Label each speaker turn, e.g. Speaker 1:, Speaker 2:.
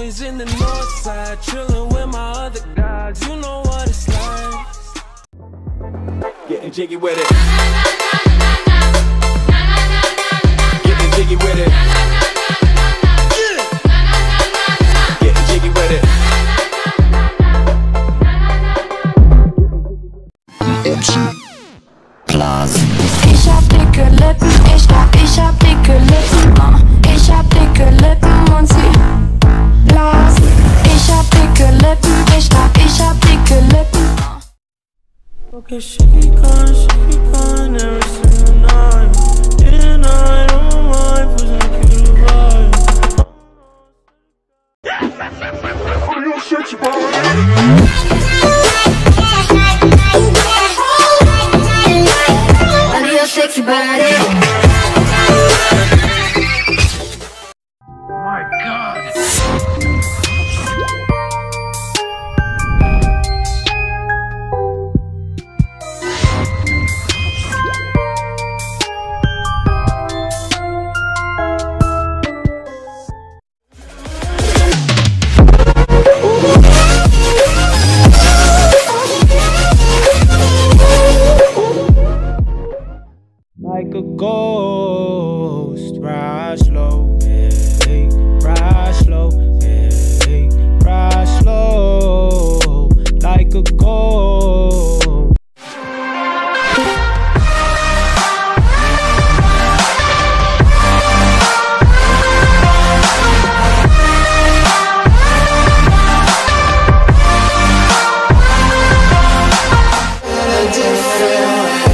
Speaker 1: always in the north side, chilling with my other
Speaker 2: guys. You know what it's like. Getting jiggy with it. Getting jiggy with it. Getting jiggy with it. Ich hab dicke Lippen, ich hab, ich hab
Speaker 3: Okay, she keep calling, she keep calling every single night. And I don't mind for some cute vibe.
Speaker 2: Under your sexy body.
Speaker 3: slow, hey, ride slow, hey, ride slow, like a ghost. different